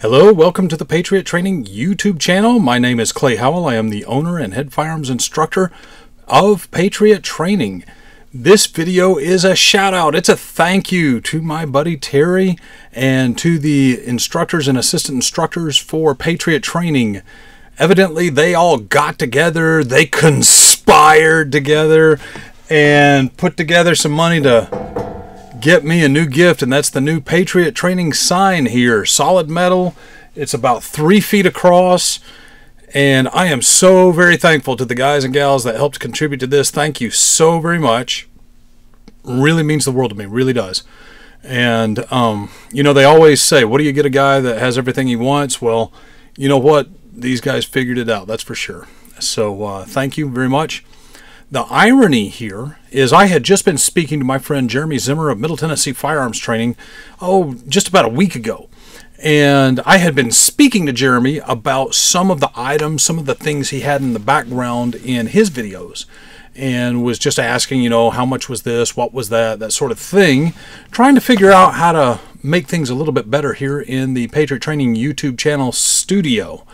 Hello, welcome to the Patriot Training YouTube channel. My name is Clay Howell. I am the owner and head firearms instructor of Patriot Training. This video is a shout out. It's a thank you to my buddy Terry and to the instructors and assistant instructors for Patriot Training. Evidently, they all got together, they conspired together, and put together some money to get me a new gift, and that's the new Patriot Training sign here. Solid metal. It's about three feet across. And I am so very thankful to the guys and gals that helped contribute to this. Thank you so very much. Really means the world to me. Really does. And, um, you know, they always say, what do you get a guy that has everything he wants? Well, you know what? These guys figured it out. That's for sure. So uh, thank you very much. The irony here is I had just been speaking to my friend Jeremy Zimmer of Middle Tennessee Firearms Training, oh, just about a week ago. And I had been speaking to Jeremy about some of the items, some of the things he had in the background in his videos, and was just asking, you know, how much was this, what was that, that sort of thing, trying to figure out how to make things a little bit better here in the Patriot Training YouTube channel studio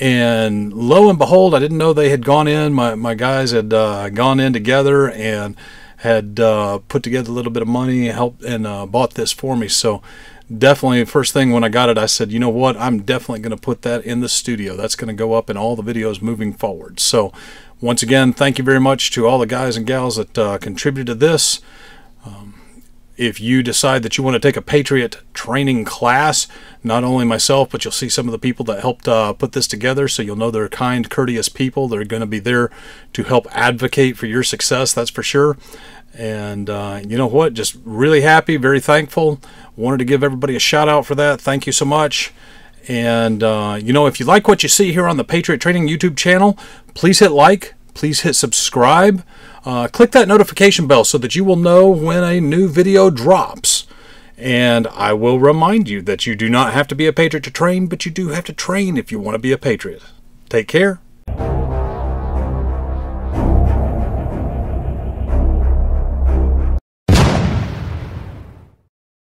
and lo and behold, I didn't know they had gone in. My, my guys had uh, gone in together and had uh, put together a little bit of money, and helped, and uh, bought this for me. So definitely, first thing when I got it, I said, you know what, I'm definitely going to put that in the studio. That's going to go up in all the videos moving forward. So once again, thank you very much to all the guys and gals that uh, contributed to this. Um, if you decide that you want to take a Patriot training class, not only myself, but you'll see some of the people that helped uh, put this together, so you'll know they're kind, courteous people. They're going to be there to help advocate for your success, that's for sure. And uh, you know what? Just really happy, very thankful. Wanted to give everybody a shout out for that. Thank you so much. And uh, you know, if you like what you see here on the Patriot Training YouTube channel, please hit like, please hit subscribe. Uh, click that notification bell so that you will know when a new video drops. And I will remind you that you do not have to be a patriot to train, but you do have to train if you want to be a patriot. Take care.